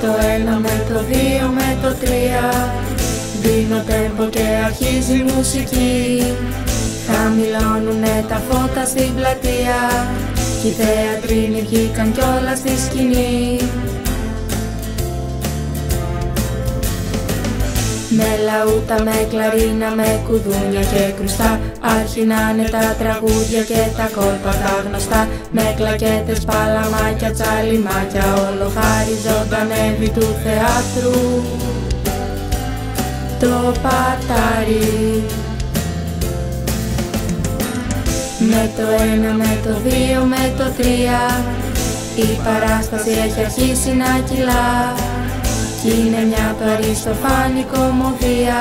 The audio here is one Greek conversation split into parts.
το ένα, με το δύο, με το τρία. Δίνω τέμπο και αρχίζει η μουσική. Χαμηλώνουνε τα φώτα στην πλατεία. Κι οι θεατρίνοι βγήκαν κιόλας στη σκηνή Με λαούτα, με κλαρίνα, με κουδούνια και κρουστά. Αρχινάνε τα τραγούδια και τα κόλπα τα γνωστά. Με κλακέτες, παλαμάκια, τσαλιμάκια Όλο χάρη ζωντανεύει του θεάτρου. Το πατάρι. Με το ένα, με το δύο, με το τρία Η παράσταση έχει αρχίσει να κυλά. κι είναι μια παριστοφάνη κομμωδία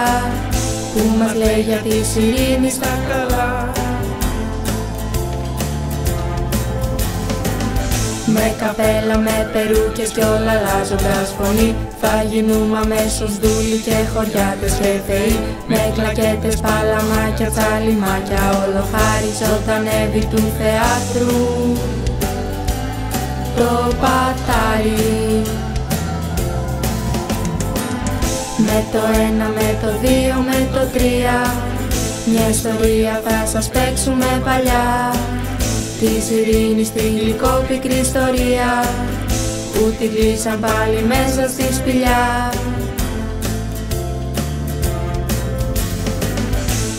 που μας λέει για τη σιρήνη στα καλά. Με καπέλα, με περούκες και όλα αλλάζοντας φωνή Θα γίνουμε αμέσως δούλοι και χωριάτες και θεοί. Με κλακέτες, παλαμάκια, τσαλιμάκια Όλο χάρη ζωντανεύει του θεάτρου. Το πατάρι Με το ένα, με το δύο, με το τρία. Μια ιστορία θα σας παίξουμε παλιά. Της ειρήνης στη γλυκόπικρη ιστορία Που τη κλείσαν πάλι μέσα στη σπηλιά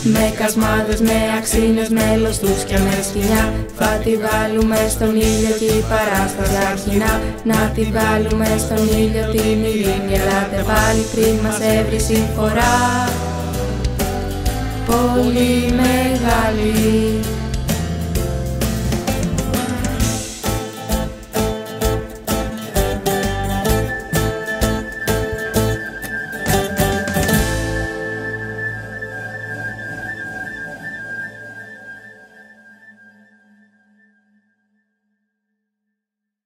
Με κασμάδες, με αξίνες, με λοστούς και με σκηνιά Θα τη βάλουμε στον ήλιο και η παράσταση αρχινά. Να τη βάλουμε στον ήλιο την ειρήνη Ελάτε πάλι πριν μας έβρει συμφορά. Πολύ μεγάλη